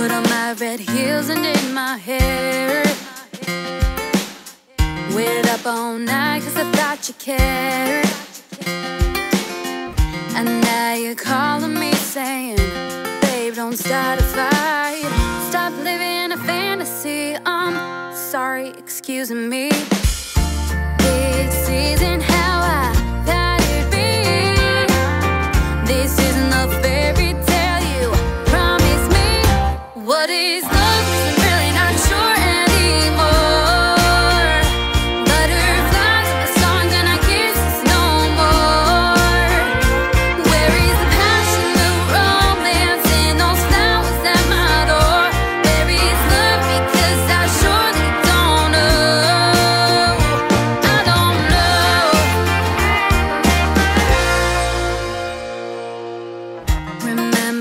Put on my red heels and in my hair. Waited up all night cause I thought you cared. And now you're calling me saying Babe, don't start a fight. Stop living a fantasy. I'm sorry, excuse me.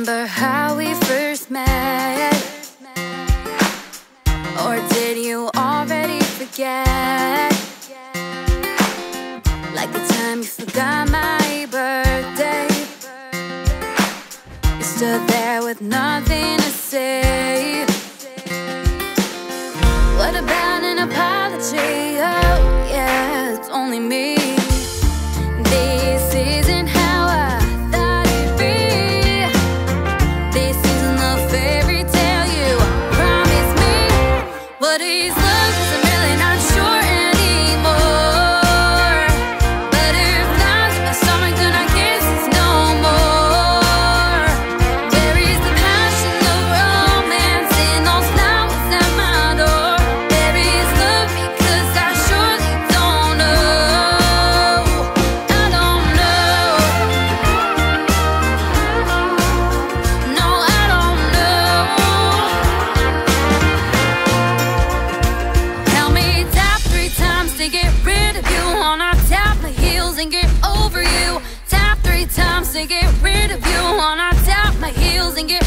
Remember how we first met? Or did you already forget? Like the time you forgot my birthday. You stood there with nothing to say. What about an apology? Oh, yeah, it's only me. To get rid of you. Wanna tap my heels and get